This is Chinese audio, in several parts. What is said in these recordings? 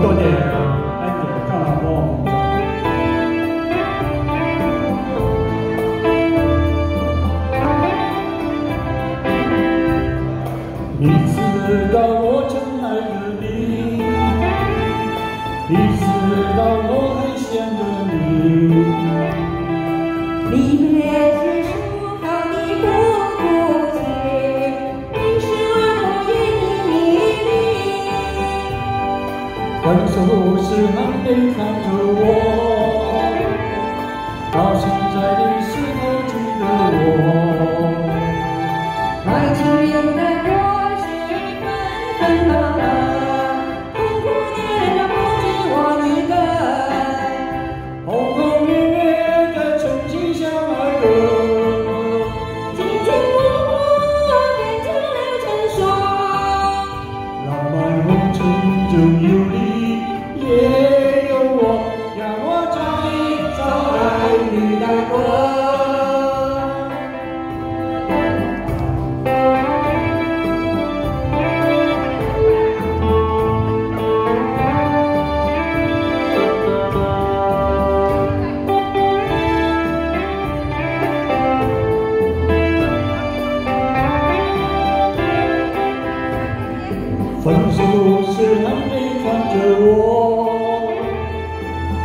多点安全你知道我真爱着你。就是还背看着我，到现在你是否记得我？爱情变得多情而纷纷了，苦不的曾经相爱变成了浪漫红尘中有。分手时还看着我，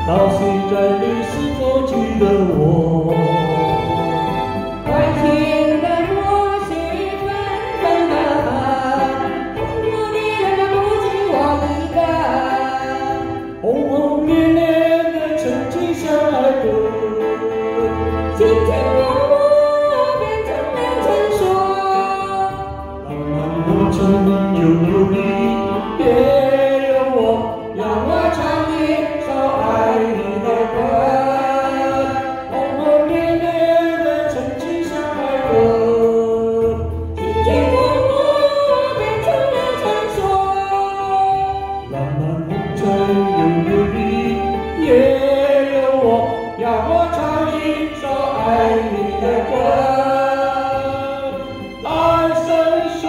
到现在你是否记得我？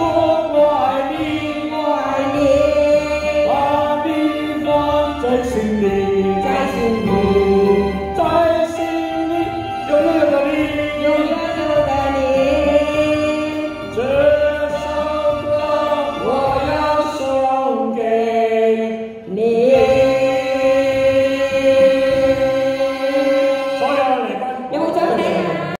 Lord.